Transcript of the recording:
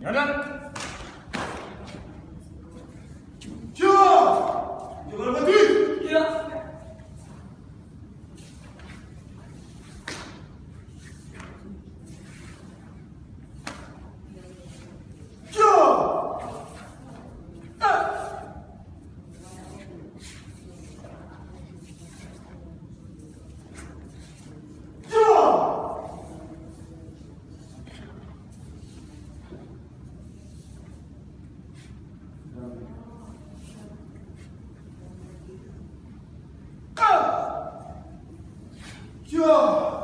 去，娘娘，就